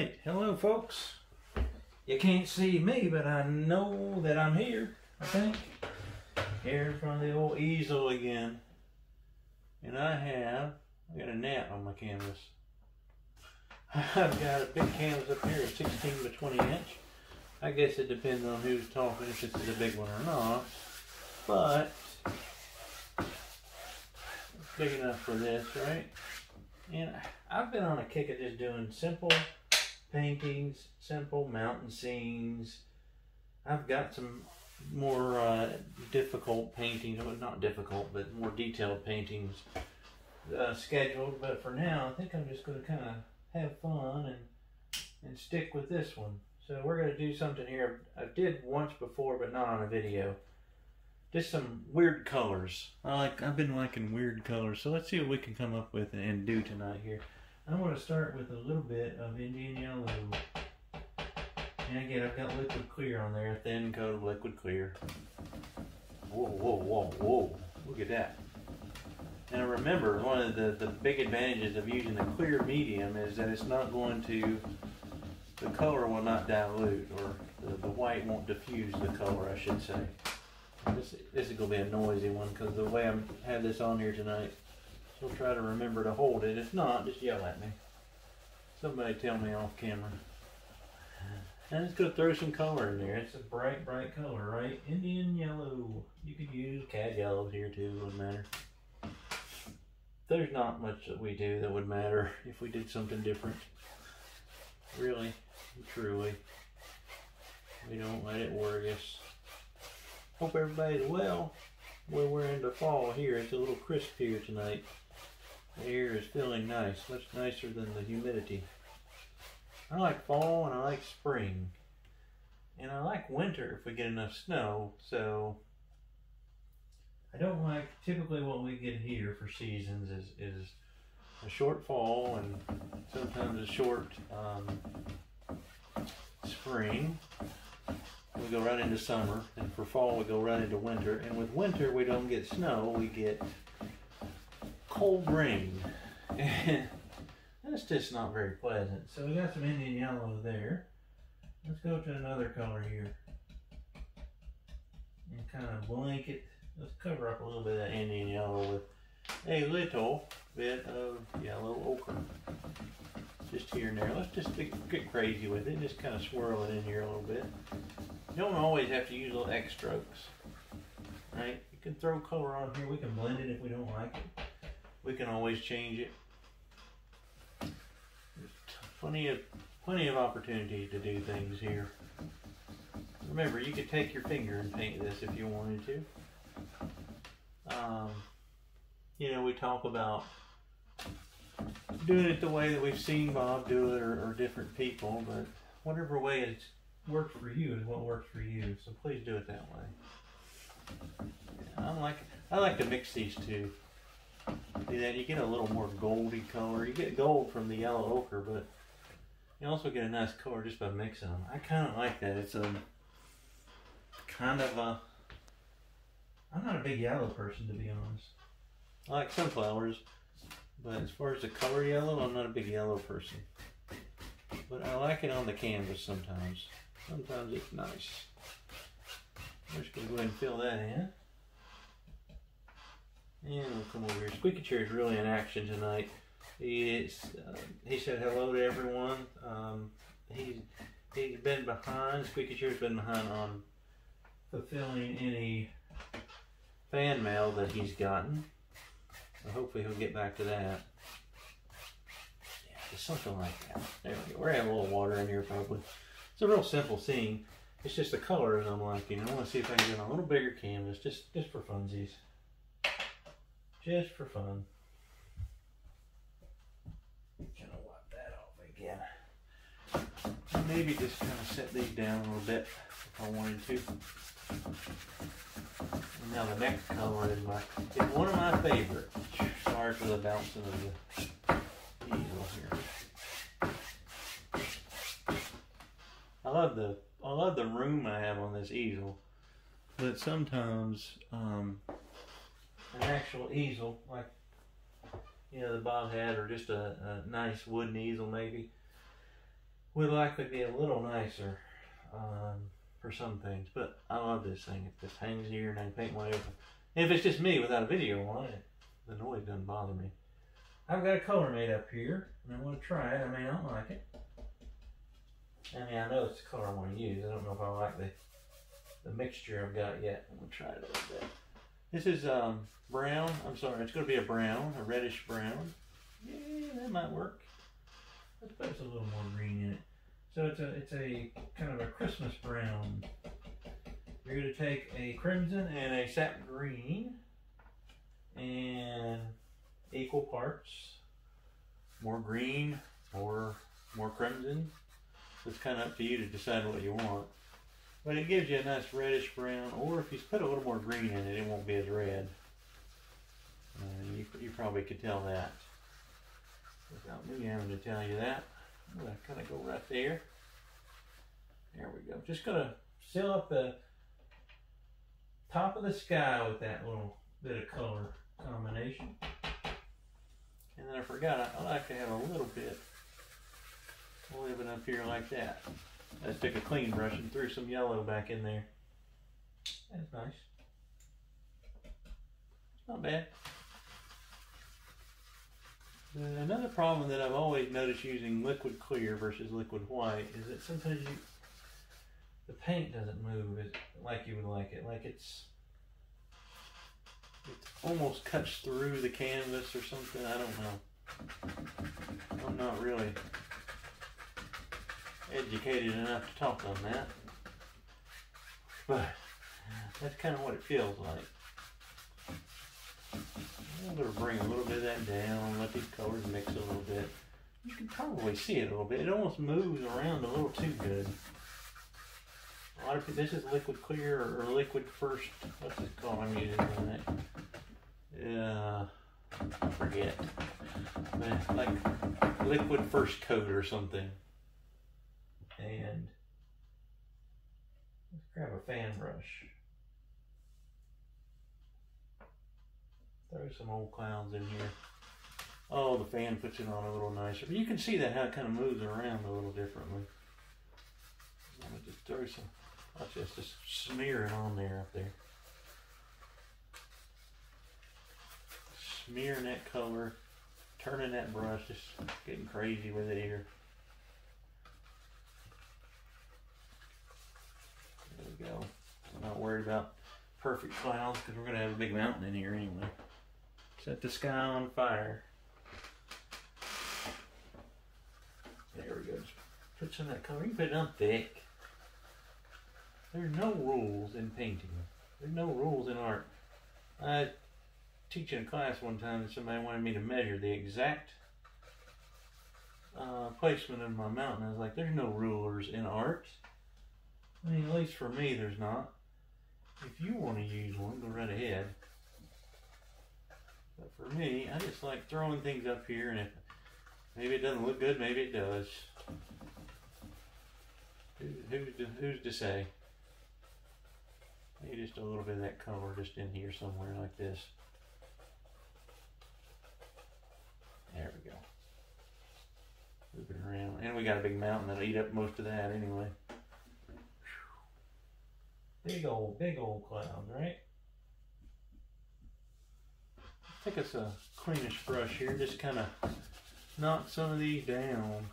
right, hello folks. You can't see me, but I know that I'm here, I think. Here in front of the old easel again. And I have, I got a nap on my canvas. I've got a big canvas up here, 16 by 20 inch. I guess it depends on who's talking, if this is a big one or not. But, big enough for this, right? And I've been on a kick of just doing simple paintings, simple mountain scenes. I've got some more uh, difficult paintings, well, not difficult, but more detailed paintings uh, scheduled. But for now, I think I'm just going to kind of have fun and and stick with this one. So we're going to do something here I did once before, but not on a video. Just some weird colors. I like. I've been liking weird colors. So let's see what we can come up with and do tonight here. I'm going to start with a little bit of Indian yellow. And again, I've got liquid clear on there, thin coat of liquid clear. Whoa, whoa, whoa, whoa. Look at that. Now remember, one of the, the big advantages of using a clear medium is that it's not going to, the color will not dilute, or the, the white won't diffuse the color, I should say. This, this is going to be a noisy one because the way I have this on here tonight, so try to remember to hold it. If not, just yell at me. Somebody tell me off camera. And it's to throw some color in there. It's a bright, bright color, right? Indian yellow. You could use cad yellows here too, it wouldn't matter. There's not much that we do that would matter if we did something different. Really, truly. We don't let it worry us. Hope everybody's well. Well, we're into fall here. It's a little crisp here tonight. Air is feeling nice, much nicer than the humidity. I like fall and I like spring. And I like winter if we get enough snow, so I don't like typically what we get here for seasons is, is a short fall and sometimes a short um, spring. We go right into summer, and for fall we go right into winter. And with winter we don't get snow, we get cold rain. And that's just not very pleasant. So we got some Indian yellow there. Let's go to another color here. And kind of blanket. Let's cover up a little bit of that Indian yellow with a little bit of yellow ochre. Just here and there. Let's just get crazy with it. Just kind of swirl it in here a little bit. You don't always have to use little X strokes. Right? You can throw color on here. We can blend it if we don't like it. We can always change it There's plenty of plenty of opportunity to do things here. Remember, you could take your finger and paint this if you wanted to. Um, you know, we talk about doing it the way that we've seen Bob do it or, or different people, but whatever way it's worked for you is what works for you. So please do it that way. I like I like to mix these two. That you get a little more goldy color. You get gold from the yellow ochre, but you also get a nice color just by mixing them. I kind of like that. It's a kind of a. I'm not a big yellow person to be honest. I like sunflowers, but as far as the color yellow, I'm not a big yellow person. But I like it on the canvas sometimes. Sometimes it's nice. I'm just gonna go ahead and fill that in. And we'll come over here. Squeaky Chair is really in action tonight. He's, uh, he said hello to everyone. Um, he's, he's been behind, Squeaky Chair's been behind on fulfilling any fan mail that he's gotten. So hopefully he'll get back to that. Yeah, just something like that. There we go. We're having a little water in here probably. It's a real simple scene. It's just the colors I'm liking. I want to see if I can get a little bigger canvas, just just for funsies. Just for fun. Kind of wipe that off again. Maybe just kind of set these down a little bit if I wanted to. And now the next color is my it's one of my favorites. Sorry for the bouncing of the easel here. I love the I love the room I have on this easel, but sometimes um, an actual easel like you know the Bob had, or just a, a nice wooden easel maybe would likely be a little nicer um, for some things. But I love this thing. It just hangs here and I can paint whatever. If it's just me without a video on it, the noise doesn't bother me. I've got a color made up here, and I want to try it. I may not like it. I mean, I know it's the color I want to use. I don't know if I like the the mixture I've got yet. I'm gonna try it a little bit. This is um, brown. I'm sorry, it's gonna be a brown, a reddish brown. Yeah, that might work. Let's put a little more green in it. So it's a it's a kind of a Christmas brown. You're gonna take a crimson and a sap green and equal parts. More green, more more crimson. So it's kind of up to you to decide what you want. But it gives you a nice reddish brown, or if you put a little more green in it, it won't be as red. Uh, you, you probably could tell that without me having to tell you that. I'm gonna kind of go right there. There we go. Just gonna fill up the top of the sky with that little bit of color combination. And then I forgot, I, I like to have a little bit living up here like that. I took a clean brush and threw some yellow back in there. That's nice. Not bad. Uh, another problem that I've always noticed using liquid clear versus liquid white is that sometimes you the paint doesn't move like you would like it. Like it's it almost cuts through the canvas or something. I don't know. I'm not really educated enough to talk on that. But that's kind of what it feels like. I'm going to bring a little bit of that down, let these colors mix a little bit. You can probably see it a little bit. It almost moves around a little too good. A lot of this is liquid clear or, liquid first. What's it called? I'm using on it. Yeah, I forget. Like liquid first coat or something. And let's grab a fan brush. Throw some old clouds in here. Oh, the fan puts it on a little nicer. But you can see that how it kind of moves around a little differently. I'm just throw some, watch this, just smear it on there up there. Smearing that color, turning that brush, just getting crazy with it here. There we go. I'm not worried about perfect clouds because we're going to have a big mountain in here anyway. Set the sky on fire. There we go. Just put some of that color. You put it on thick. There's no rules in painting. There's no rules in art. I teaching a class one time and somebody wanted me to measure the exact uh, placement of my mountain. I was like, there's no rulers in art. I mean, at least for me, there's not. If you want to use one, go right ahead. But for me, I just like throwing things up here, and if maybe it doesn't look good, maybe it does. Who, who's, to, who's to say? Maybe just a little bit of that color just in here somewhere like this. There we go. Moving around. And we got a big mountain that'll eat up most of that anyway. Big old, big old clouds, right? Take us a cleanish brush here, just kind of knock some of these down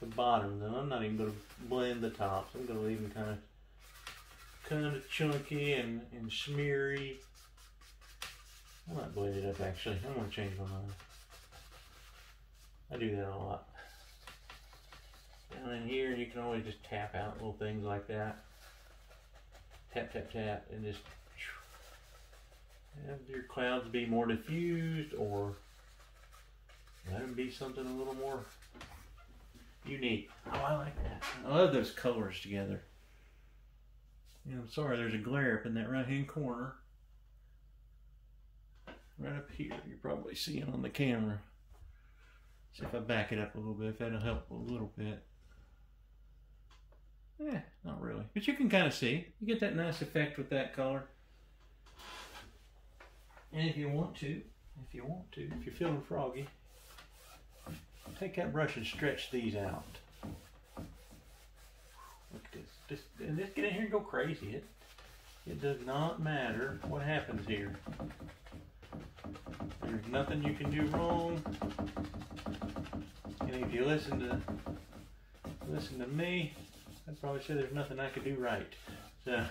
the bottom. Then I'm not even going to blend the tops. I'm going to leave them kind of kind of chunky and, and smeary. I might blend it up actually. I'm going to change my mind. I do that a lot. Down in here, you can always just tap out little things like that. Tap, tap, tap, and just have your clouds be more diffused or let them be something a little more unique. Oh, I like that. I love those colors together. Yeah, I'm sorry, there's a glare up in that right hand corner. Right up here, you're probably seeing on the camera. See if I back it up a little bit, if that'll help a little bit. Eh, not really. But you can kind of see. You get that nice effect with that color. And if you want to, if you want to, if you're feeling froggy, take that brush and stretch these out. Look just, and just get in here and go crazy. It, it does not matter what happens here. There's nothing you can do wrong. And if you listen to listen to me, I'd probably say there's nothing I could do right. So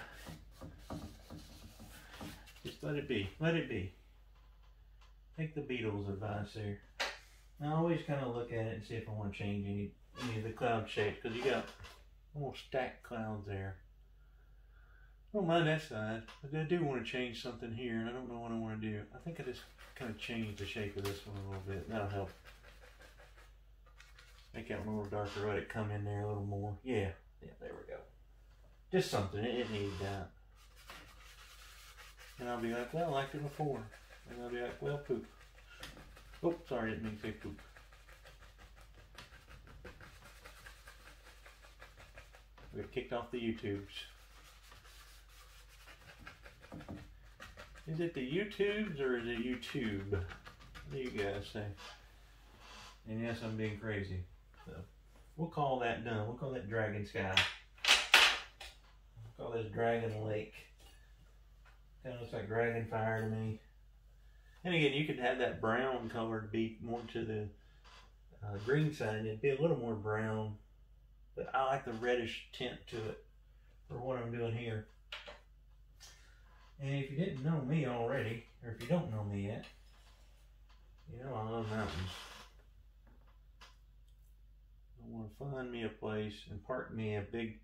just let it be. Let it be. Take the Beatles advice there. I always kind of look at it and see if I want to change any any of the cloud shapes because you got almost stacked clouds there. I don't mind that side, but I do want to change something here, and I don't know what I want to do. I think I just kind of change the shape of this one a little bit. That'll help. Make that one a little darker, let it come in there a little more. Yeah, yeah, there we go. Just something, it, needs that. And I'll be like, well, I liked it before. And I'll be like, well, poop. Oh, sorry, I didn't mean to say poop. We've kicked off the YouTubes. Is it the YouTubes or is it YouTube? What do you guys say? And yes, I'm being crazy. So we'll call that done. We'll call that Dragon Sky. We'll call this Dragon Lake. Kind of looks like Dragon Fire to me. And again, you could have that brown color be more to the uh, green side. It'd be a little more brown. But I like the reddish tint to it for what I'm doing here. And if you didn't know me already, or if you don't know me yet, you know I love mountains. I want to find me a place and park me a big,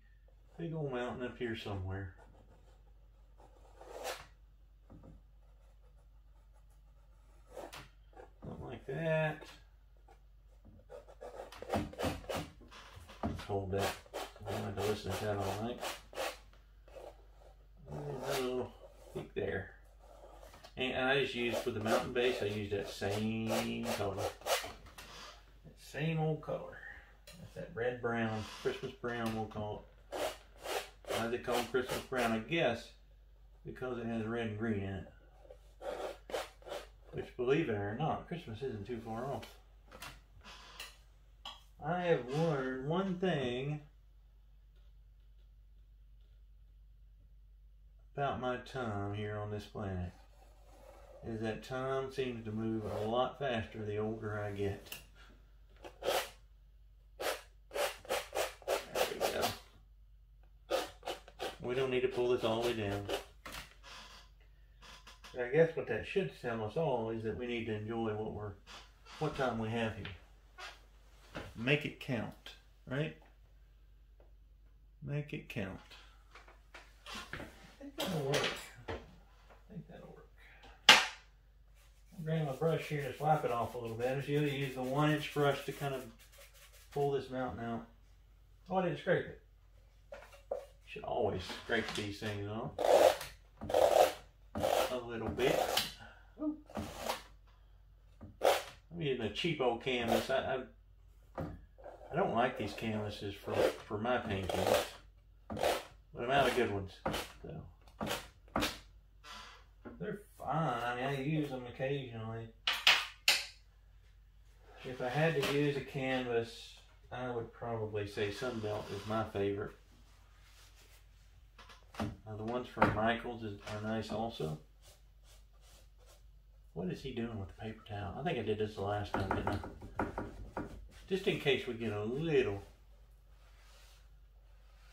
big old mountain up here somewhere. Something like that. Let's hold that. I don't have to listen to that all night. Hello peek there. And I just used for the mountain base, I used that same color. That same old color. That red brown, Christmas brown we'll call it. Why is it called Christmas brown? I guess because it has red and green in it. Which, believe it or not, Christmas isn't too far off. I have learned one thing about my time here on this planet is that time seems to move a lot faster the older I get. There we go. We don't need to pull this all the way down. I guess what that should tell us all is that we need to enjoy what we're, what time we have here. Make it count, right? Make it count Think that'll work. I think that'll work. I'll grab my brush here to swipe it off a little bit. As you use the one inch brush to kind of pull this mountain out. Oh, I didn't scrape it. Should always scrape these things off. A little bit. I'm using a cheap old canvas. I, I, I don't like these canvases for, for my paintings, but I'm out of good ones. So. They're fine. I mean, I use them occasionally. If I had to use a canvas, I would probably say Sunbelt is my favorite. The ones from Michaels is, are nice also. What is he doing with the paper towel? I think I did this the last time, didn't I? Just in case we get a little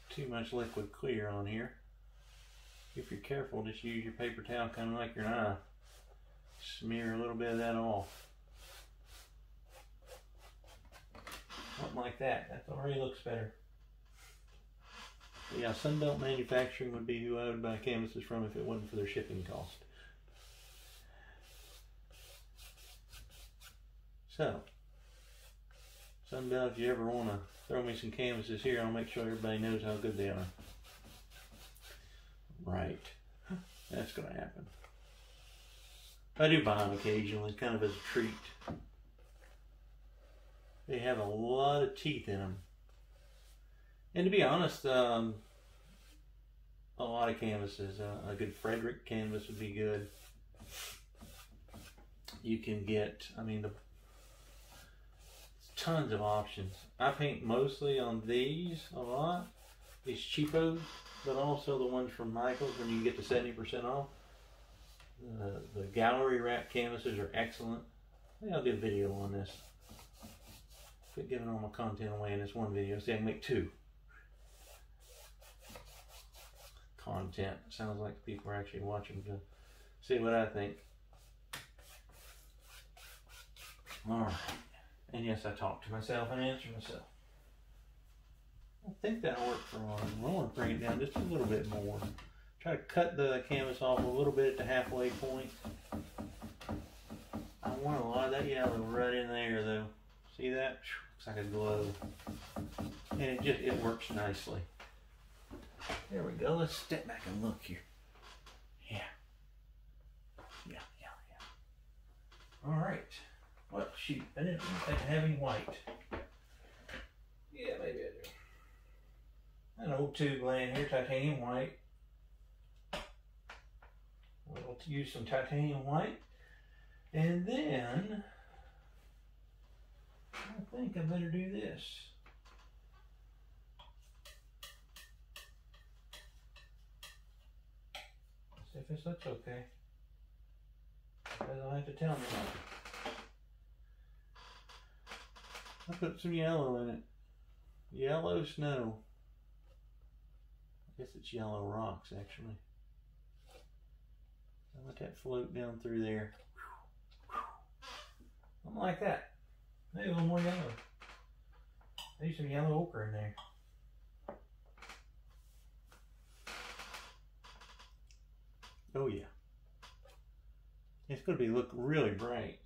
too much liquid clear on here if you're careful, just use your paper towel kind of like your knife. Smear a little bit of that off. Something like that. That already looks better. Yeah, Sunbelt Manufacturing would be who I would buy canvases from if it wasn't for their shipping cost. So, Sunbelt, if you ever want to throw me some canvases here, I'll make sure everybody knows how good they are. Right. That's going to happen. I do buy them occasionally, kind of as a treat. They have a lot of teeth in them. And to be honest, um, a lot of canvases. Uh, a good Fredrix canvas would be good. You can get, I mean, the tons of options. I paint mostly on these a lot, these cheapos, but also the ones from Michaels when you get the 70% off. Uh, the gallery wrap canvases are excellent. Maybe I'll do a video on this. Quit giving all my content away in this one video. See, I can make two. Content. Sounds like people are actually watching to see what I think. Alright. And yes, I talk to myself and answer myself. I think that'll work for one. I want to bring it down just a little bit more. Try to cut the canvas off a little bit at the halfway point. I want a lot of that yellow right in there though. See that? Looks like a glow. And it just, it works nicely. There we go. Let's step back and look here. Yeah. Yeah, yeah, yeah. All right. Well, shoot, I didn't I have any white. Yeah, maybe I do. An old tube laying here, titanium white. We'll use some titanium white. And then, I think I better do this. See if this looks okay. Because I'll have to tell me. I put some yellow in it. Yellow snow. I guess it's yellow rocks actually. I let that float down through there. Something like that. Maybe a little more yellow. Maybe some yellow ochre in there. Oh yeah. It's going to be look really bright.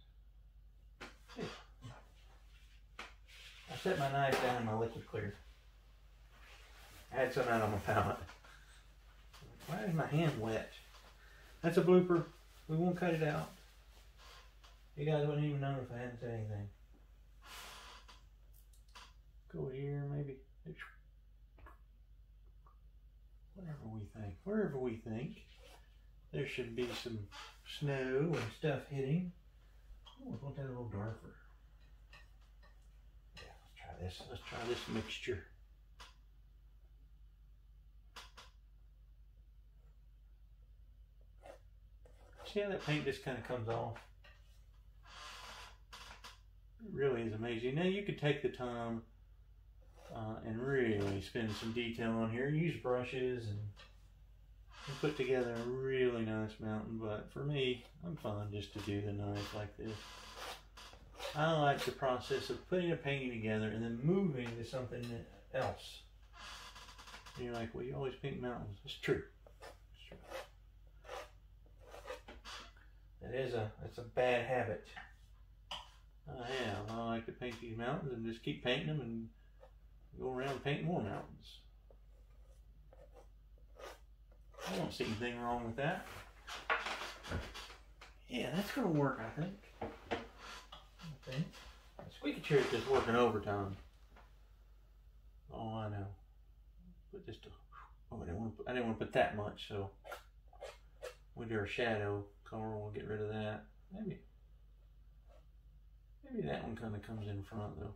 I set my knife down in my liquid clear. I had some out on my palette. Why is my hand wet? That's a blooper. We won't cut it out. You guys wouldn't even know if I hadn't said anything. Go here, maybe. Whatever we think. Wherever we think. There should be some snow and stuff hitting. Oh, I want that a little darker. Yeah, let's try this. Let's try this mixture. See how that paint just kind of comes off? It really is amazing. Now you could take the time uh, and really spend some detail on here. Use brushes and, and put together a really nice mountain. But for me, I'm fine just to do the knife like this. I like the process of putting a painting together and then moving to something else. And you're like, well, you always paint mountains. It's true. It's true. It is a, it's a bad habit. I have. I like to paint these mountains and just keep painting them and go around painting more mountains. I don't see anything wrong with that. Yeah, that's gonna work, I think. I think. Squeaky chair is just working overtime. Oh, I know. Put just a, oh, I didn't want to put, I didn't want to put that much, so we do our shadow color. We'll get rid of that. Maybe Maybe that one kind of comes in front though.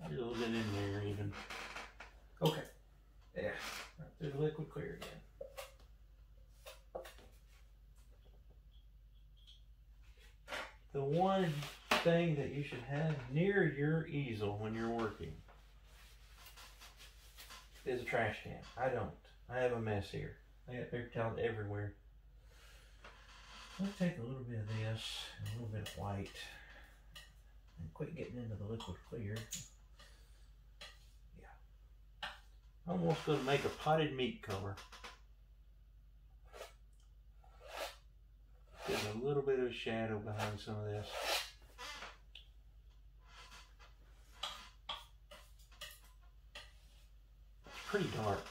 Maybe a little bit in there even. Okay. Yeah. Right through the liquid clear again. The one thing that you should have near your easel when you're working is a trash can. I don't. I have a mess here. I got paper towels everywhere. Let's take a little bit of this a little bit of white and quit getting into the liquid clear. Yeah. I'm almost going to make a potted meat color. Getting a little bit of shadow behind some of this. It's pretty dark.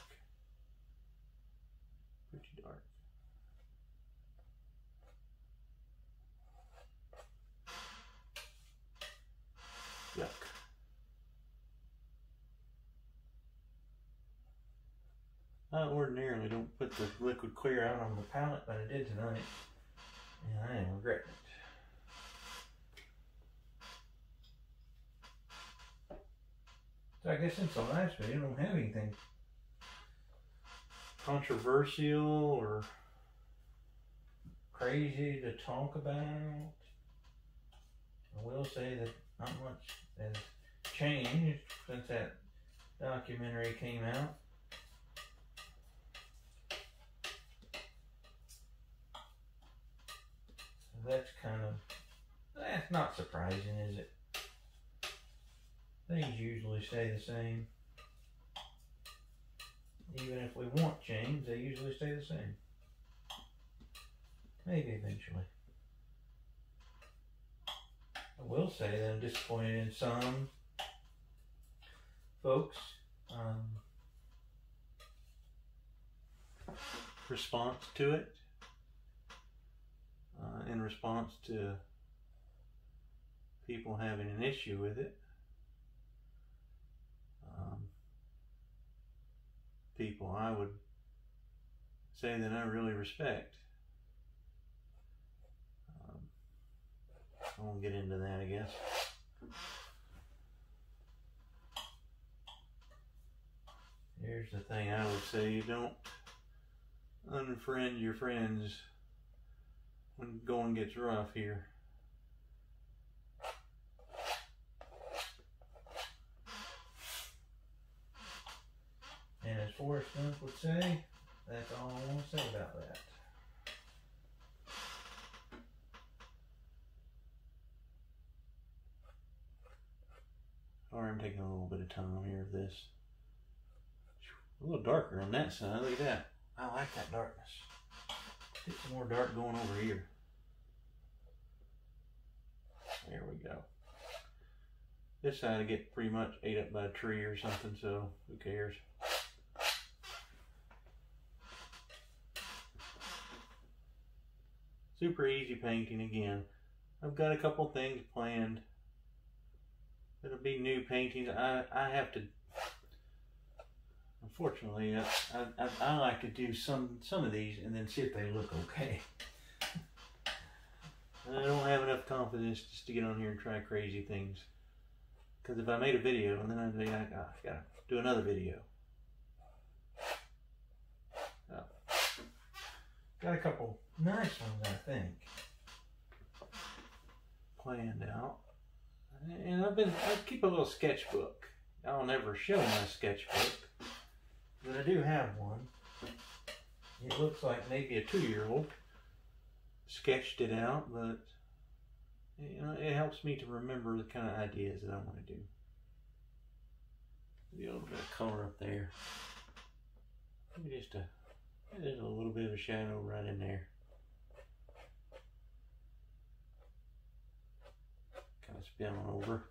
Pretty dark. Yuck. I ordinarily don't put the liquid clear out on the palette, but I did tonight. And I am regretting it. So I guess since the last video, I don't have anything controversial or crazy to talk about. I will say that not much has changed since that documentary came out. That's kind of, that's not surprising, is it? Things usually stay the same. Even if we want change, they usually stay the same. Maybe eventually. I will say that I'm disappointed in some folks. Um, response to it. Uh, in response to people having an issue with it. Um, people I would say that I really respect. Um, I won't get into that, I guess. Here's the thing I would say you don't unfriend your friends when going gets rough here. And as Forrest Gump would say, that's all I want to say about that. Sorry, I'm taking a little bit of time here of this. A little darker on that side. Look at that. I like that darkness. More dark going over here. There we go. This side will get pretty much ate up by a tree or something, so who cares? Super easy painting again. I've got a couple things planned. It'll be new paintings. I, I have to Unfortunately, I, I, I, like to do some some of these and then see if they look okay. I don't have enough confidence just to get on here and try crazy things. Because if I made a video and then I'd be like, oh, I gotta do another video. Oh. Got a couple nice ones, I think, planned out. And I've been, I keep a little sketchbook. I'll never show my sketchbook but I do have one. It looks like maybe a two-year-old sketched it out, but you know, it helps me to remember the kind of ideas that I want to do. Maybe a little bit of color up there. Maybe just a, there's a little bit of a shadow right in there. Kind of spin on over.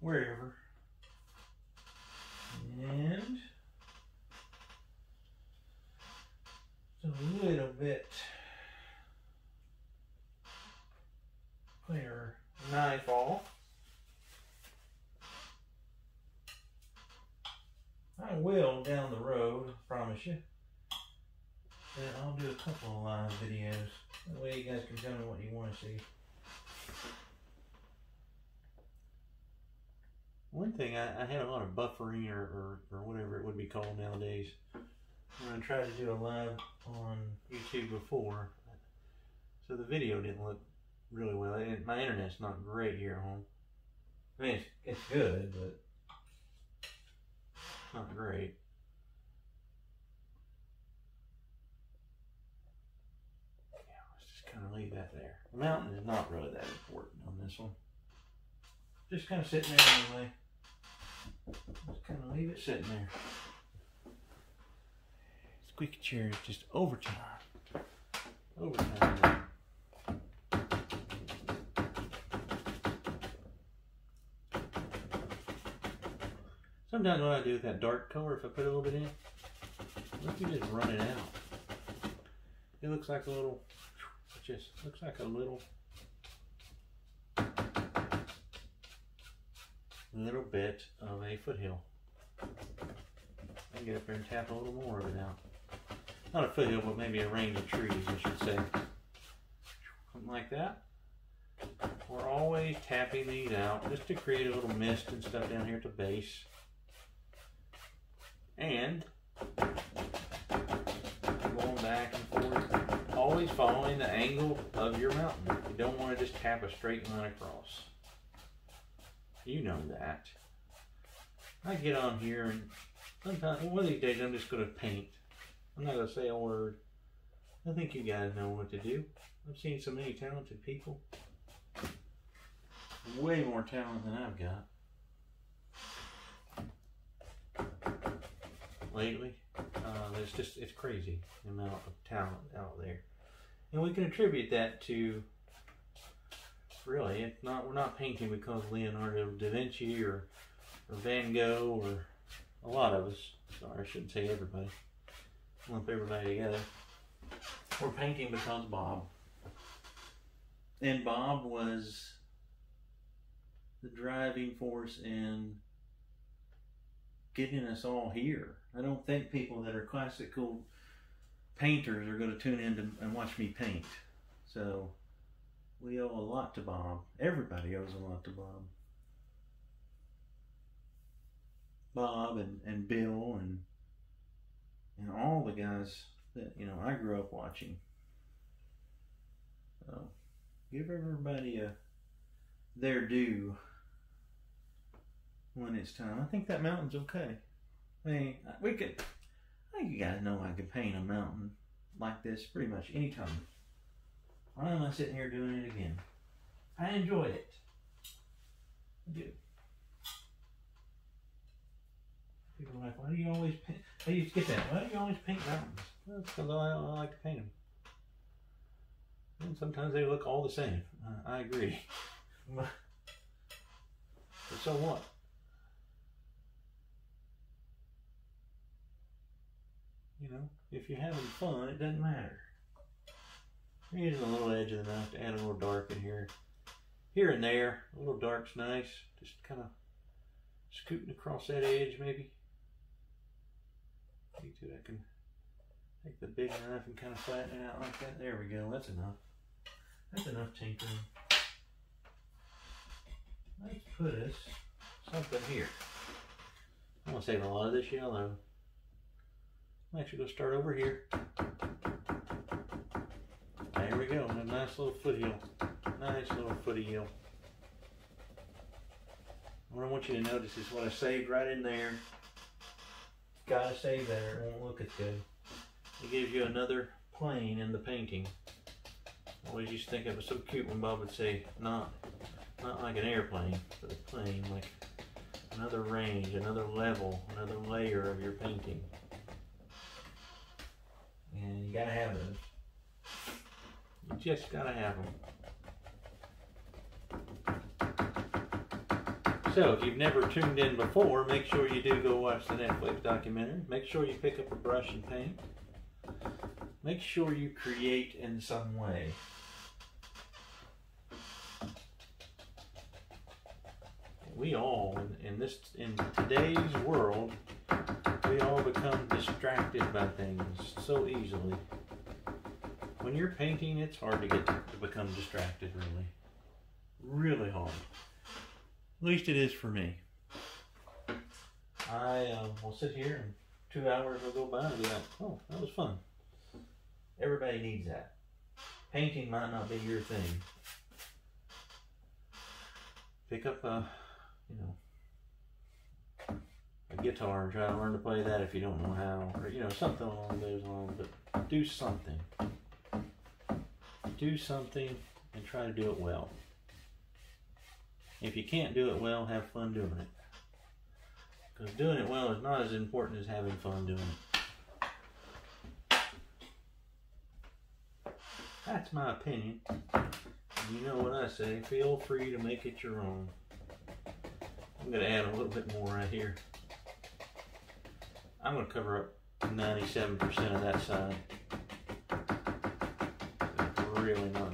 Wherever. And a little bit clear knife off. I will down the road, promise you. But I'll do a couple of live videos. That way you guys can tell me what you want to see. One thing, I, I had a lot of buffering or, or, or whatever it would be called nowadays I tried to do a live on YouTube before, so the video didn't look really well. It, my internet's not great here at home. I mean, it's, it's good, but not great. Yeah, let's just kind of leave that there. The mountain is not really that important on this one. Just kind of sitting there anyway. Just kind of leave it sitting there squeaky chair is just overtime. Overtime. Sometimes what I do with that dark color, if I put a little bit in, let me just run it out. It looks like a little, it just looks like a little, little bit of a foothill. I can get up there and tap a little more of it out not a foothill, but maybe a range of trees, I should say. Something like that. We're always tapping these out just to create a little mist and stuff down here at the base. And going back and forth, always following the angle of your mountain. You don't want to just tap a straight line across. You know that. I get on here and sometimes, one of these days I'm just going to paint I'm not going to say a word. I think you guys know what to do. I've seen so many talented people. Way more talent than I've got. Lately, uh, it's just, it's crazy the amount of talent out there. And we can attribute that to, really, it's not, we're not painting because Leonardo da Vinci or, or Van Gogh or a lot of us. Sorry, I shouldn't say everybody. Lump everybody together. We're painting because Bob. And Bob was the driving force in getting us all here. I don't think people that are classical painters are going to tune in to, and watch me paint. So we owe a lot to Bob. Everybody owes a lot to Bob. Bob and, and Bill and and all the guys that you know I grew up watching. So give everybody a their due when it's time. I think that mountain's okay. I mean, we could. I think you guys know I could paint a mountain like this pretty much anytime. Why am I sitting here doing it again? I enjoy it. I do. People are like, why do you always paint? I used to get that. Why do you always paint mountains? Well, it's because I, I like to paint them. And sometimes they look all the same. Uh, I agree. but so what? You know, if you're having fun, it doesn't matter. I'm using a little edge of the knife to add a little dark in here. Here and there, a little dark's nice. Just kind of scooting across that edge, maybe. See too, I can take the big knife and kind of flatten it out like that. There we go. That's enough. That's enough tinkering. Let's put us something here. I'm gonna save a lot of this yellow. I'm actually gonna start over here. There we go. A nice little foothill. Nice little foothill. What I want you to notice is what I saved right in there. Gotta save that or it won't look as good. It gives you another plane in the painting. I always used to think it was so cute when Bob would say, not, not like an airplane, but a plane, like another range, another level, another layer of your painting. And you gotta have those. You just gotta have them. So, if you've never tuned in before, make sure you do go watch the Netflix documentary. Make sure you pick up a brush and paint. Make sure you create in some way. We all, in, this, in today's world, we all become distracted by things so easily. When you're painting, it's hard to get to become distracted, really. Really hard. At least it is for me. I uh, will sit here and two hours will go by and be like, oh, that was fun. Everybody needs that. Painting might not be your thing. Pick up a, you know, a guitar and try to learn to play that if you don't know how, or you know, something along those lines. But do something. Do something and try to do it well. If you can't do it well, have fun doing it. Because doing it well is not as important as having fun doing it. That's my opinion. You know what I say. Feel free to make it your own. I'm going to add a little bit more right here. I'm going to cover up 97% of that side. It's really not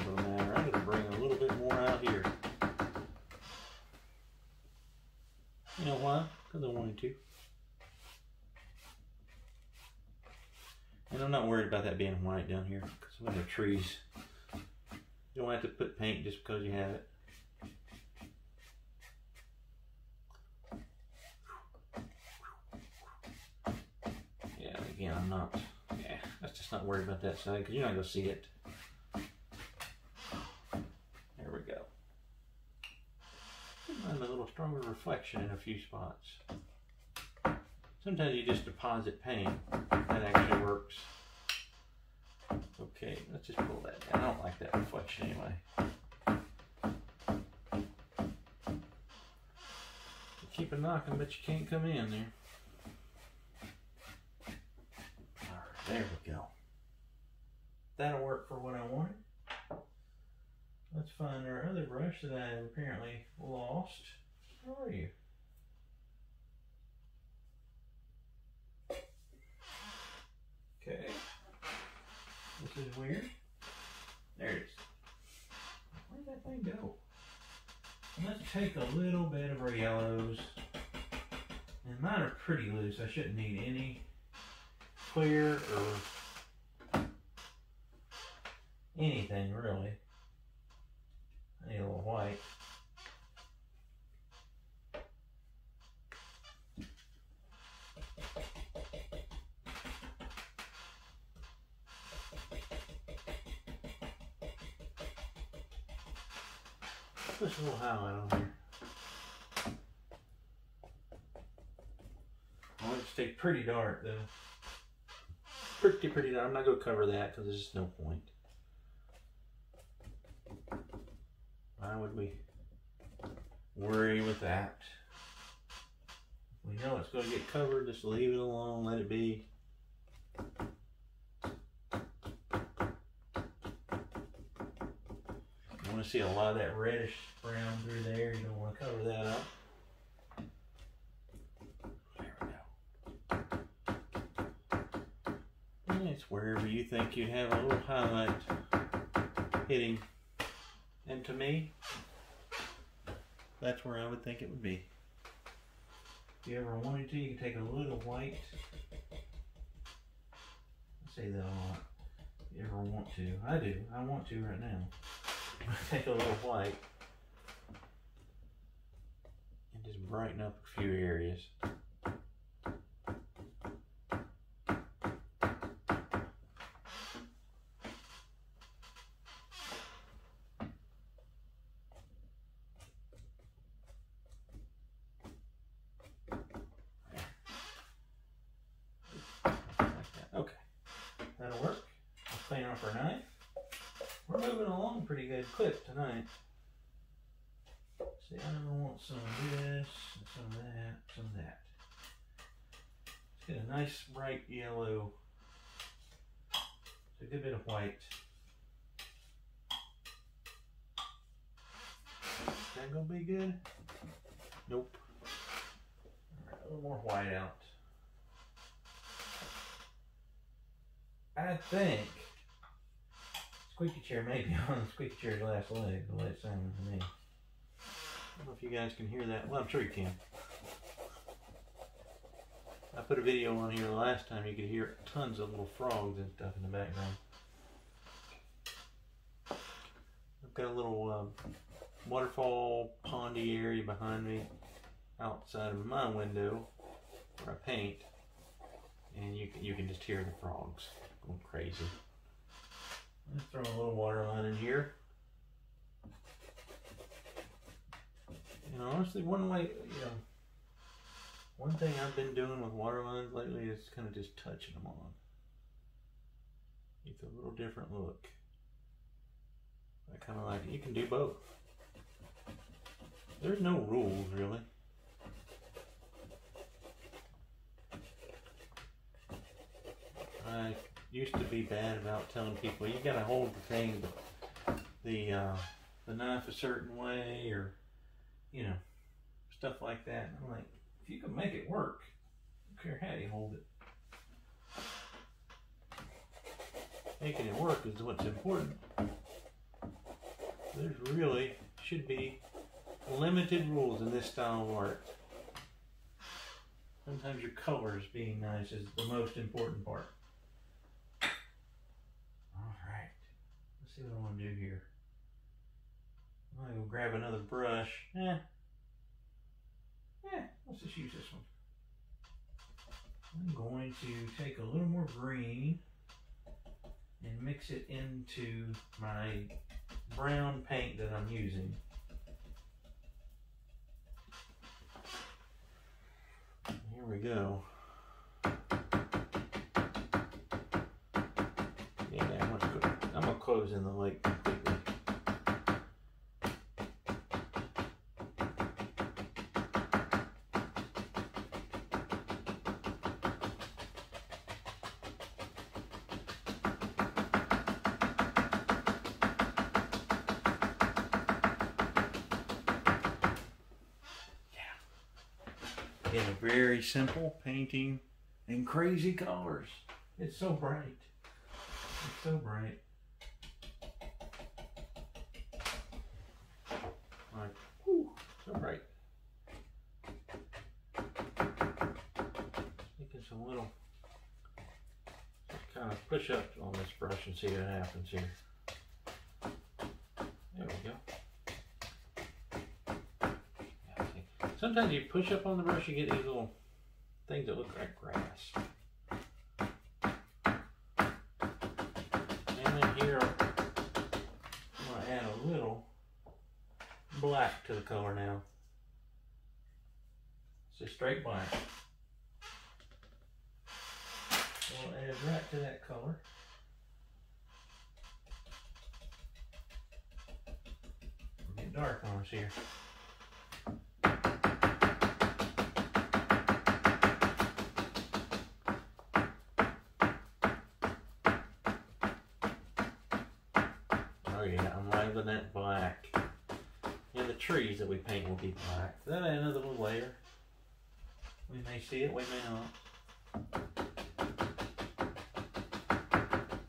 And I'm not worried about that being white down here because of the trees. You don't have to put paint just because you have it. Yeah, again, I'm not, yeah, let's just not worry about that side because you're not going to see it. There we go. A little stronger reflection in a few spots. Sometimes you just deposit paint. That actually works. Okay, let's just pull that down. I don't like that reflection anyway. You keep a knocking, but you can't come in there. Alright, there we go. That'll work for what I wanted. Let's find our other brush that I apparently lost. Where are you? Okay. This is weird. There it is. Where'd that thing go? Let's take a little bit of our yellows. And mine are pretty loose. I shouldn't need any clear or anything really. I need a little white. A little highlight on here. I want it to stay pretty dark though. Pretty, pretty dark. I'm not going to cover that because there's just no point. Why would we worry with that? We know it's going to get covered. Just leave it alone. Let it be. You want to see a lot of that reddish brown through there. You don't want to cover that up. There we go. And it's wherever you think you'd have a little highlight hitting. And to me, that's where I would think it would be. If you ever wanted to, you can take a little white. I say that a lot. If you ever want to. I do. I want to right now. Take a little white and just brighten up a few areas. Okay, that'll work. I'll clean off our knife. We're moving along pretty good clip tonight. See, I want some of this, and some of that, some of that. Let's get a nice bright yellow. It's a good bit of white. Is that gonna be good? Nope. Right, a little more white out. I think squeaky chair may be on the squeaky chair's last leg, the way it sounded to me. I don't know if you guys can hear that. Well, I'm sure you can. I put a video on here last time. You could hear tons of little frogs and stuff in the background. I've got a little um, waterfall pondy area behind me outside of my window where I paint. And you can, you can just hear the frogs going crazy. Let's throw a little water line in here. And honestly, one way, you know, one thing I've been doing with water lines lately is kind of just touching them on. It's a little different look. I kind of like. You can do both. There's no rules really. I used to be bad about telling people you gotta hold the thing, the uh, the knife a certain way, or you know, stuff like that. I'm like, if you can make it work, I don't care how you hold it. Making it work is what's important. There's really should be limited rules in this style of art. Sometimes your colors being nice is the most important part. Alright, let's see what I want to do here. I'm gonna go grab another brush. Eh. Eh, let's just use this one. I'm going to take a little more green and mix it into my brown paint that I'm using. Here we go. Yeah, I'm gonna, close in the lake completely. in a very simple painting and crazy colors. It's so bright. It's so bright. Like, whew, so bright. Little kind of push up on this brush and see what happens here. There we go. Sometimes you push up on the brush, you get these little things that look like grass. And then here, I'm going to add a little black to the color now. It's just straight black. We'll add right to that color. Trees that we paint will be black. Then another little layer. We may see it, we may not.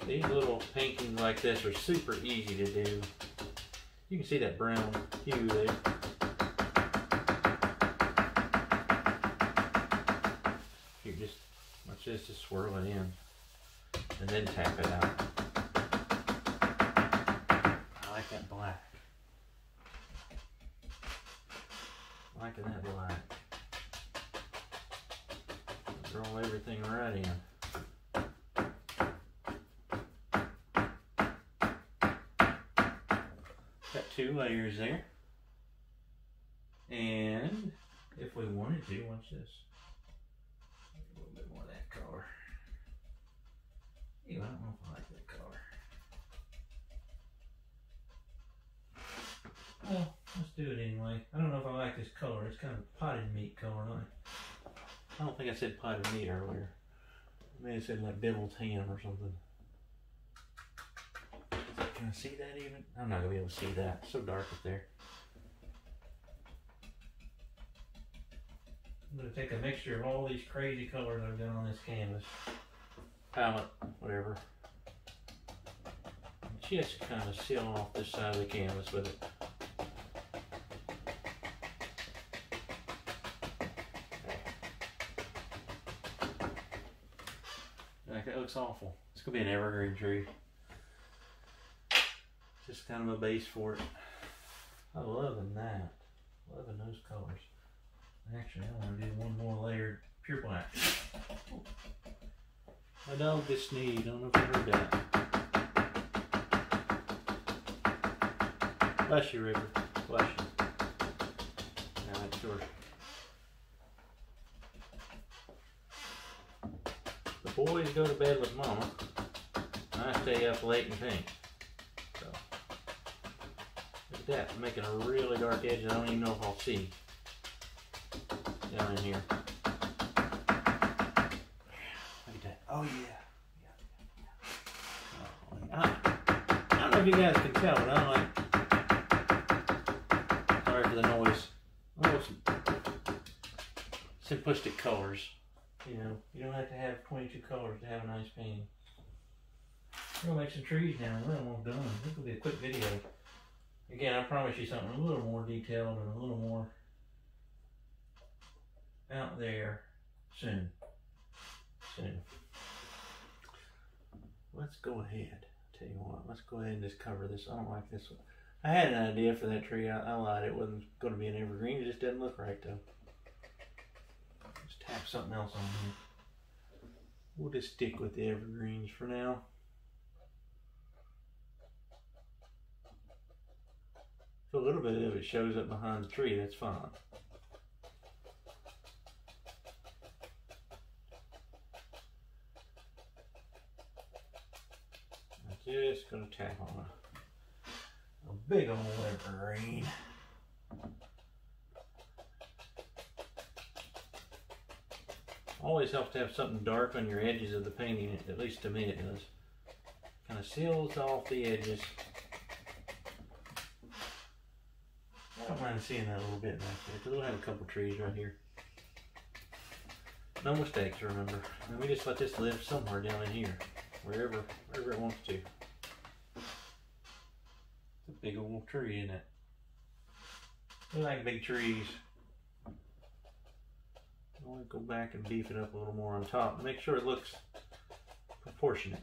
These little paintings like this are super easy to do. You can see that brown hue there. You just watch this just swirl it in and then tap it out. I like that black. Liking that. Roll everything right in. Got two layers there. And if we wanted to, watch this. A little bit more of that color. Ew, I don't know if I like that color. Well, let's do it anyway. I don't know if I like this color. It's kind of potted meat color. Like, I don't think I said potted meat earlier. Maybe I said like devil's ham or something. Can I see that even? I'm not gonna be able to see that. It's so dark up there. I'm gonna take a mixture of all these crazy colors I've done on this canvas. Palette, whatever. Just kind of seal off this side of the canvas with it. Looks awful. It's gonna be an evergreen tree. Just kind of a base for it. I'm loving that. Loving those colors. Actually, I want to do one more layered pure black. My dog just sneezed. I don't know if you heard that. Bless you, River. Bless you. Now that's yours. The boys go to bed with mama. I stay up late and paint. So look at that, I'm making a really dark edge. I don't even know if I'll see down in here. Look at that. Oh yeah. yeah, yeah, yeah. Oh, I, don't know if you guys can tell, but I like. Sorry for the noise. Almost simplistic colors. You know, you don't have to have 22 colors to have a nice painting. We're gonna make some trees now. We're almost done. This will be a quick video. Again, I promise you something a little more detailed and a little more out there soon. Soon. Let's go ahead. Tell you what, let's go ahead and just cover this. I don't like this one. I had an idea for that tree. I, I lied. It wasn't going to be an evergreen. It just didn't look right though have something else on here. We'll just stick with the evergreens for now. If a little bit of it shows up behind the tree, that's fine. I'm just gonna tap on a, a big old evergreen. Always helps to have something dark on your edges of the painting, at least to me it does. Kind of seals off the edges. I don't mind seeing that a little bit back there, because we'll have a couple trees right here. No mistakes, remember. And we just let this live somewhere down in here, wherever, wherever it wants to. It's a big old tree, isn't it? We like big trees. Go back and beef it up a little more on top. Make sure it looks proportionate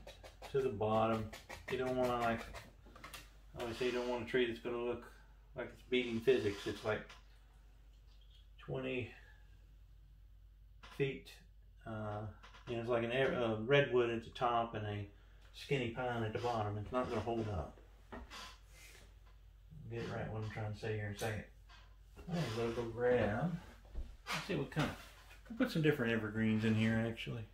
to the bottom. You don't want to like, I always say you don't want a tree that's going to look like it's beating physics. It's like 20 feet. Uh, you know, it's like an uh, redwood at the top and a skinny pine at the bottom. It's not going to hold up. Get right what I'm trying to say here in a second. I'm going to go grab. Let's see what kind of. I'll put some different evergreens in here actually.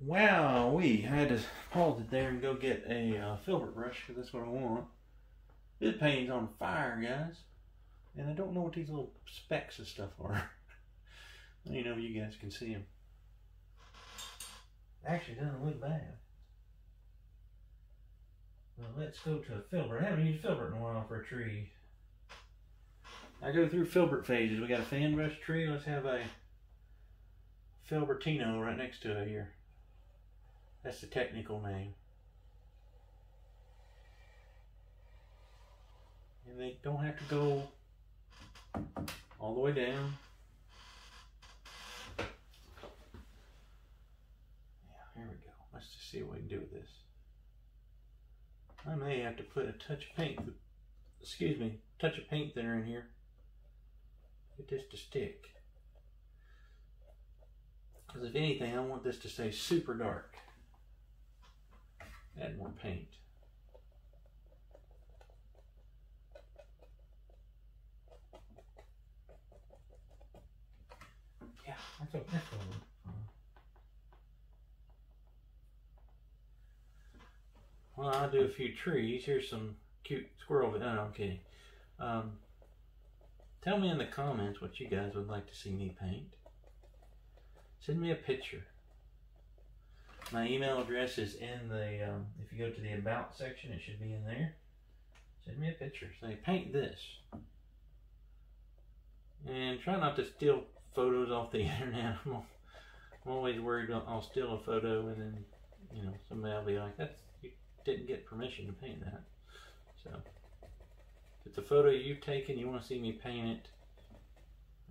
Wow, we had to pause it there and go get a uh, filbert brush because that's what I want. This painting's on fire, guys. And I don't know what these little specks of stuff are. Me know if you guys can see them. Actually, doesn't look bad. Well, let's go to a filbert. I haven't used filbert in a while for a tree. I go through filbert phases. We got a fan brush tree. Let's have a filbertino right next to it here. That's the technical name. And they don't have to go all the way down. Yeah, here we go. Let's just see what we can do with this. I may have to put a touch of paint, excuse me, touch of paint thinner in here. Get this to stick. Because if anything, I want this to stay super dark. Add more paint. Yeah, that's that's what Well, I'll do a few trees. Here's some cute squirrel. No, I'm kidding. Um, tell me in the comments what you guys would like to see me paint. Send me a picture. My email address is in the, um, if you go to the About section, it should be in there. Send me a picture. Say, paint this. And try not to steal photos off the internet. I'm, I'm always worried I'll steal a photo and then, you know, somebody will be like, that's you didn't get permission to paint that. So, if it's a photo you've taken, you want to see me paint it,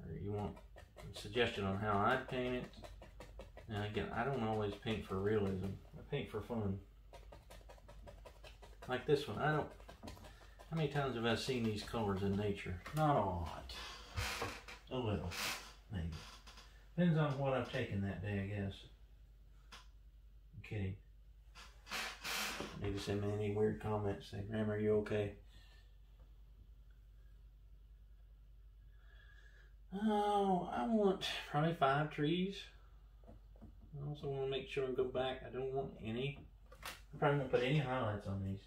or you want a suggestion on how I'd paint it. Now again, I don't always paint for realism. I paint for fun. Like this one, I don't. How many times have I seen these colors in nature? Not a lot. A little, maybe. Depends on what I've taken that day, I guess. I'm kidding. Maybe send me any weird comments. Say, Bram, are you okay? Oh, I want probably five trees. I also want to make sure and go back. I don't want any. I probably won't put any highlights on these.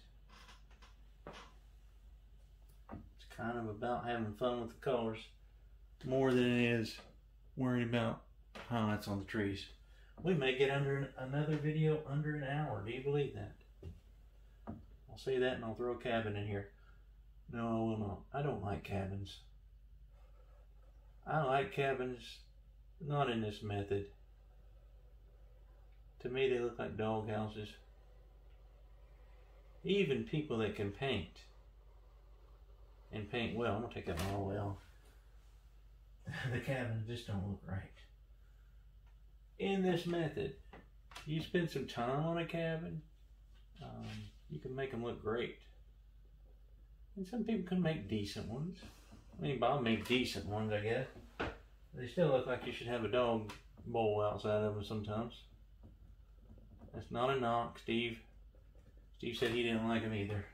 It's kind of about having fun with the colors more than it is worrying about highlights on the trees. We may get under another video under an hour. Do you believe that? I'll say that and I'll throw a cabin in here. No, I will not. I don't like cabins. I like cabins, not in this method. To me, they look like dog houses. Even people that can paint and paint well, I'm gonna take that all the way off. the cabins just don't look right. In this method, you spend some time on a cabin, um, you can make them look great. And some people can make decent ones. I mean, Bob make decent ones, I guess. They still look like you should have a dog bowl outside of them sometimes. That's not a knock, Steve. Steve said he didn't like them either.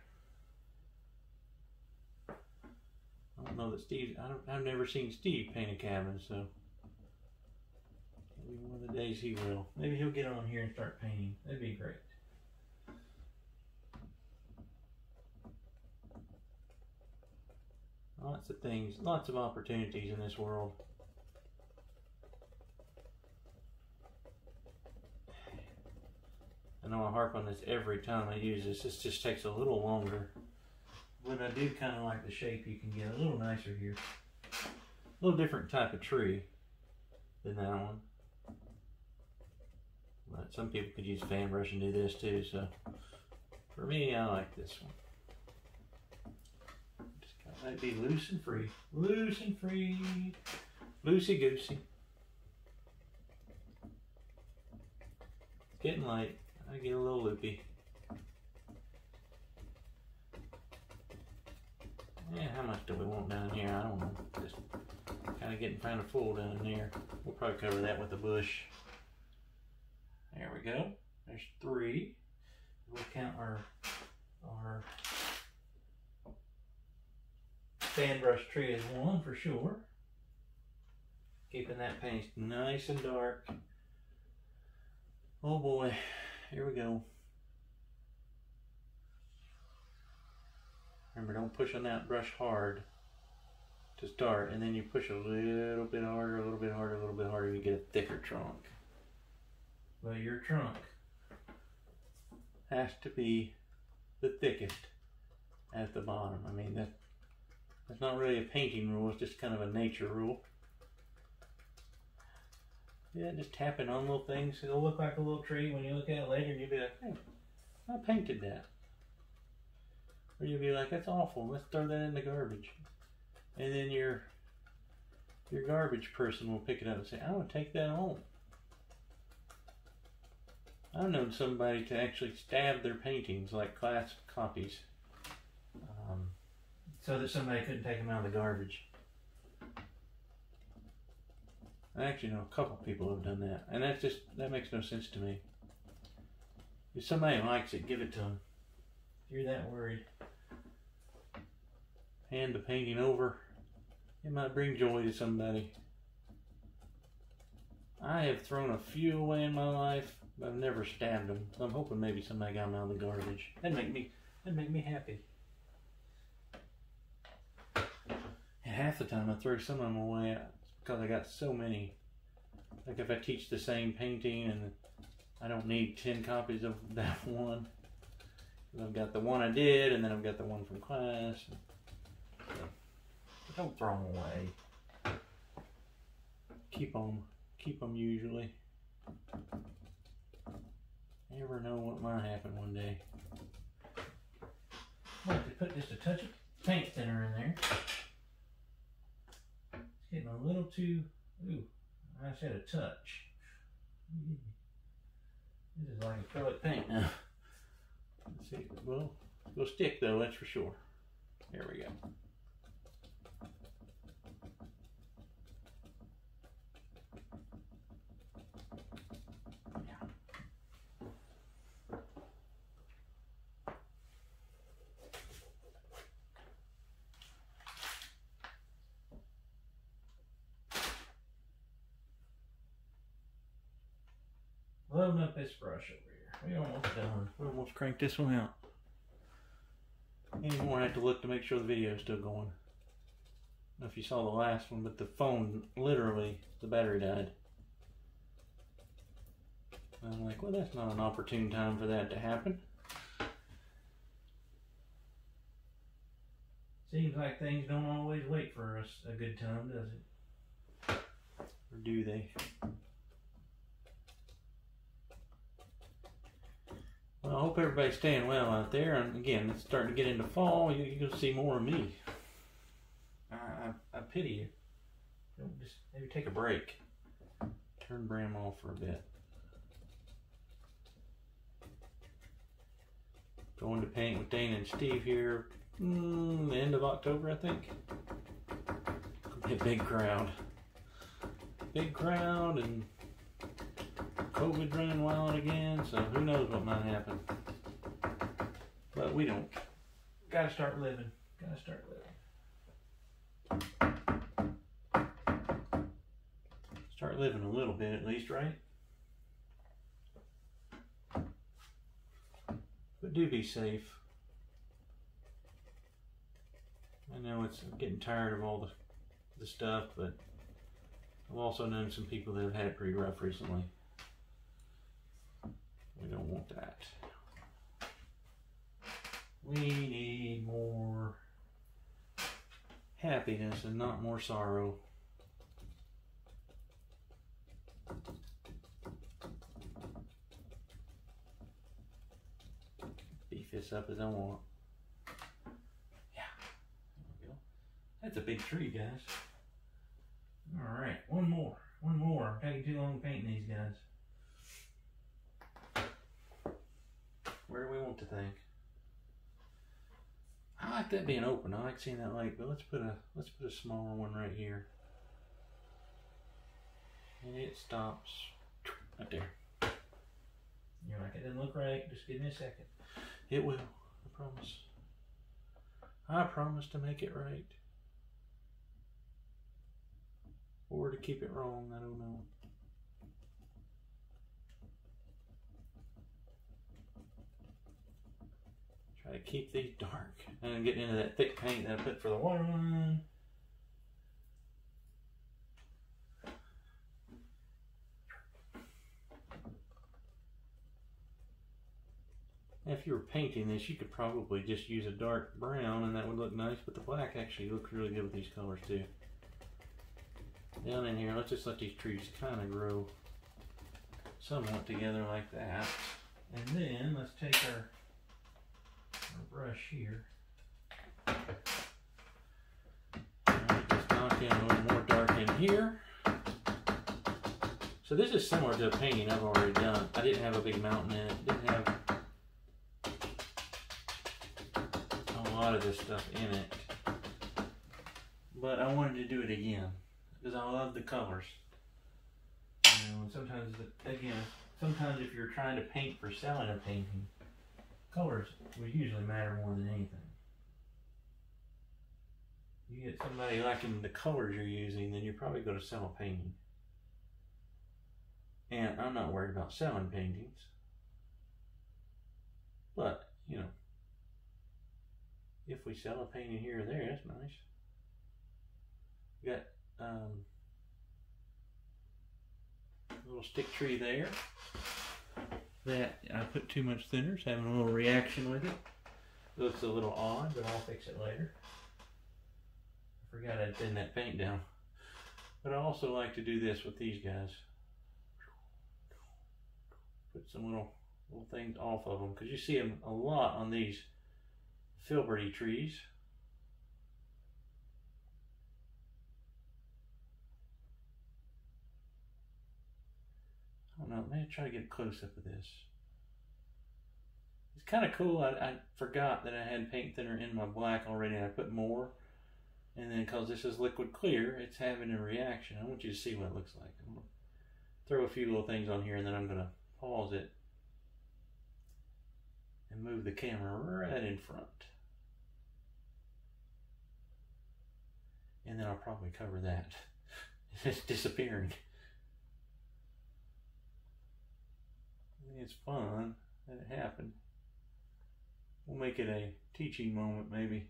I don't know that Steve, I have never seen Steve paint a cabin, so maybe one of the days he will. Maybe he'll get on here and start painting. That'd be great. Lots of things, lots of opportunities in this world. I know I harp on this every time I use this. This just takes a little longer. But I do kind of like the shape you can get. A little nicer here. A little different type of tree than that one. But some people could use fan brush and do this too. So for me, I like this one. Just kind of it be loose and free. Loose and free. Loosey goosey. It's getting late. I get a little loopy. Yeah, how much do we want down here? I don't know. Just kind of getting kind of full down there. We'll probably cover that with a bush. There we go. There's three. We'll count our our fan brush tree as one for sure. Keeping that paint nice and dark. Oh boy, here we go. Remember, don't push on that brush hard to start, and then you push a little bit harder, a little bit harder, a little bit harder, you get a thicker trunk. But your trunk has to be the thickest at the bottom. I mean, that that's not really a painting rule, it's just kind of a nature rule. Yeah, just tapping on little things. It'll look like a little tree when you look at it later and you'll be like, hey, I painted that. Or you'll be like, that's awful, let's throw that in the garbage. And then your your garbage person will pick it up and say, I want to take that home. I've known somebody to actually stab their paintings like class copies um, so that somebody couldn't take them out of the garbage. I actually know a couple people who've done that, and that's just that makes no sense to me. If somebody likes it, give it to them. If you're that worried, hand the painting over. It might bring joy to somebody. I have thrown a few away in my life, but I've never stabbed them. So I'm hoping maybe somebody got them out of the garbage. That'd make me that'd make me happy. And half the time I throw some of them away because I got so many. Like if I teach the same painting and I don't need 10 copies of that one. I've got the one I did and then I've got the one from class. So, don't throw them away. Keep them. Keep them usually. Never know what might happen one day. I like to put just a touch of paint thinner in there. Getting a little too, ooh, I said a touch. This is like acrylic paint now. Let's see, well, it'll stick though, that's for sure. There we go. Loading up this brush over here. We almost done. We almost cranked this one out. Anymore, I have to look to make sure the video is still going. I don't know if you saw the last one, but the phone literally the battery died. I'm like, well, that's not an opportune time for that to happen. Seems like things don't always wait for us a good time, does it? Or do they? I hope everybody's staying well out there. And again, it's starting to get into fall. You, you're going to see more of me. I, I, I pity you. Just maybe take a break. Turn Bram off for a bit. Going to paint with Dana and Steve here. Mm, the end of October, I think. A big crowd. Big crowd and COVID running wild again, so who knows what might happen. But we don't. Gotta start living. Gotta start living. Start living a little bit at least, right? But do be safe. I know it's I'm getting tired of all the, the stuff, but I've also known some people that have had it pretty rough recently. We don't want that. We need more happiness and not more sorrow. Beef this up as I want. Yeah, there we go. That's a big tree, guys. All right, one more, one more. I'm taking too long painting these guys. Where do we want to think? I like that being open. I like seeing that light, but let's put a let's put a smaller one right here. And it stops right there. You're like, it doesn't look right. Just give me a second. It will. I promise. I promise to make it right. Or to keep it wrong, I don't know. To keep these dark. And I'm getting into that thick paint that I put for the waterline. If you were painting this, you could probably just use a dark brown and that would look nice, but the black actually looks really good with these colors too. Down in here, let's just let these trees kind of grow somewhat together like that. And then let's take our brush here. Just knock in a little more dark in here. So this is similar to a painting I've already done. I didn't have a big mountain in it. Didn't have a lot of this stuff in it. But I wanted to do it again because I love the colors. You know, and sometimes, again, sometimes if you're trying to paint for selling a painting, colors will usually matter more than anything. You get somebody liking the colors you're using, then you're probably going to sell a painting. And I'm not worried about selling paintings. But, you know, if we sell a painting here or there, that's nice. We got um, little stick tree there that I put too much thinner, it's having a little reaction with it. Looks a little odd, but I'll fix it later. I forgot I'd thin that paint down. But I also like to do this with these guys. Put some little little things off of them because you see them a lot on these filberty trees. Let me try to get a close up of this. It's kind of cool. I, I forgot that I had paint thinner in my black already I put more. And then because this is liquid clear, it's having a reaction. I want you to see what it looks like. I'm going to throw a few little things on here and then I'm going to pause it and move the camera right in front. And then I'll probably cover that. it's disappearing. It's fun that it happened. We'll make it a teaching moment maybe.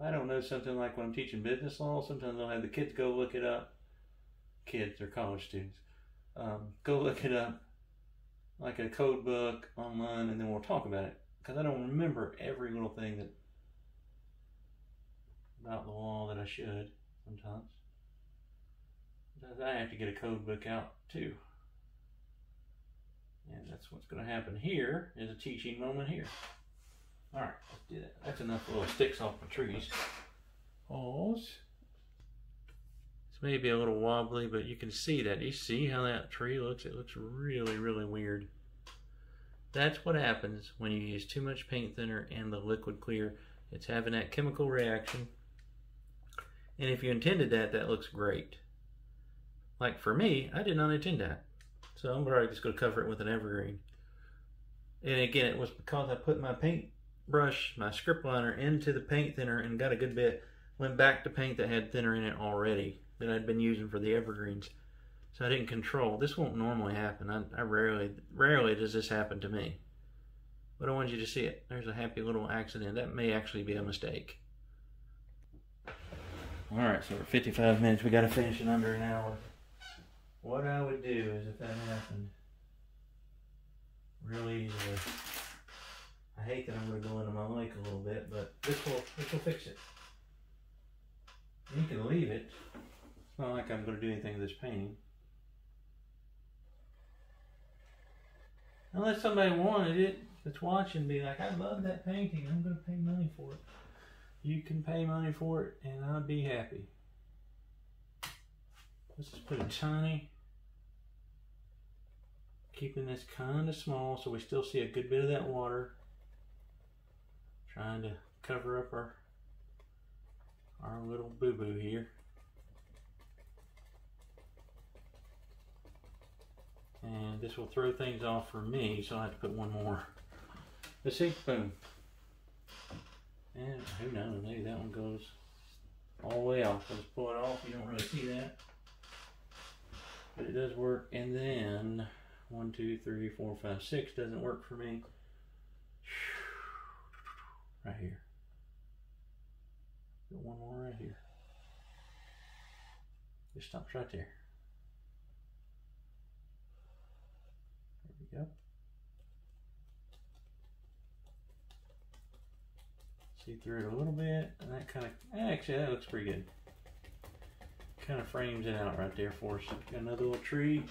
I don't know something like when I'm teaching business law, sometimes I'll have the kids go look it up. Kids, or college students. Um, go look it up, like a code book online, and then we'll talk about it. Because I don't remember every little thing that about the law that I should sometimes. I have to get a code book out too. And that's what's going to happen here is a teaching moment here. All right, let's do that. That's enough little sticks off my trees. Pause. This may be a little wobbly, but you can see that. You see how that tree looks? It looks really, really weird. That's what happens when you use too much paint thinner and the liquid clear. It's having that chemical reaction. And if you intended that, that looks great. Like for me, I did not intend that. So I'm probably just going to cover it with an evergreen. And again, it was because I put my paint brush, my script liner into the paint thinner and got a good bit. Went back to paint that had thinner in it already that I'd been using for the evergreens. So I didn't control. This won't normally happen. I, I rarely, rarely does this happen to me. But I want you to see it. There's a happy little accident. That may actually be a mistake. All right, so we're 55 minutes. We got to finish in under an hour. What I would do is if that happened, really easily. I hate that I'm going to go into my mic a little bit, but this will this will fix it. You can leave it. It's not like I'm going to do anything to this painting. Unless somebody wanted it that's watching be like, I love that painting. I'm going to pay money for it. You can pay money for it, and I'll be happy. Let's just put it tiny. Keeping this kind of small so we still see a good bit of that water. Trying to cover up our our little boo-boo here. And this will throw things off for me, so I have to put one more. Let's see, boom. And who knows, maybe that one goes all the way off. Let's pull it off, you don't really see that. But it does work. And then, one, two, three, four, five, six doesn't work for me. Right here. Got one more right here. It stops right there. There we go. See through it a little bit, and that kind of, actually that looks pretty good. Kind of frames it out right there for us. Got another little tree.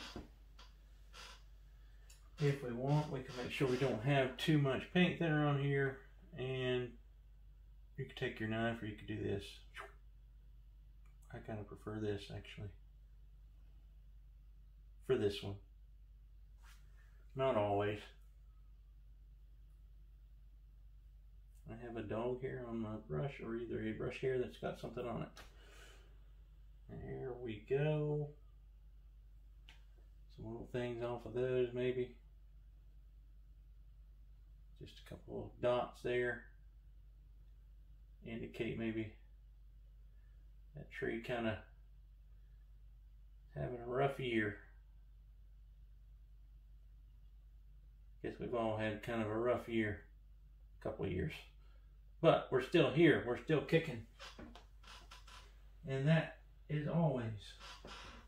If we want, we can make sure we don't have too much paint thinner on here, and you could take your knife or you could do this. I kind of prefer this actually. For this one. Not always. I have a dog hair on my brush or either a brush hair that's got something on it. There we go. Some little things off of those maybe. Just a couple of dots there indicate maybe that tree kind of having a rough year. Guess we've all had kind of a rough year, a couple of years. But we're still here, we're still kicking. And that is always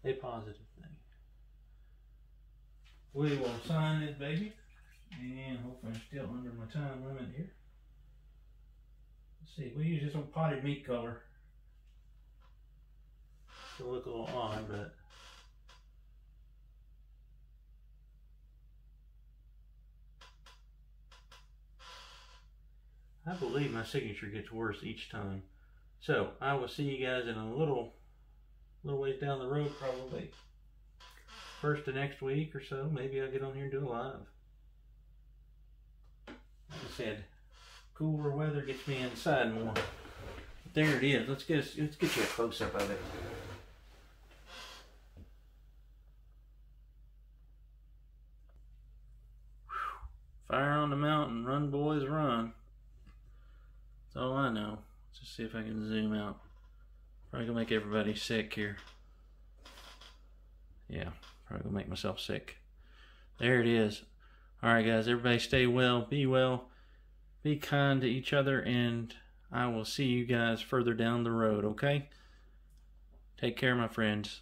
a positive thing. We will sign this baby. And hopefully I'm still under my time limit here. Let's see, we use this old potted meat color. To look a little odd, but I believe my signature gets worse each time. So I will see you guys in a little little ways down the road probably. First of next week or so, maybe I'll get on here and do a live. Said, cooler weather gets me inside more. But there it is. Let's get let's get you a close up of it. Fire on the mountain, run boys run. That's all I know. Let's just see if I can zoom out. Probably gonna make everybody sick here. Yeah, probably gonna make myself sick. There it is. Alright guys, everybody stay well, be well, be kind to each other, and I will see you guys further down the road, okay? Take care, my friends.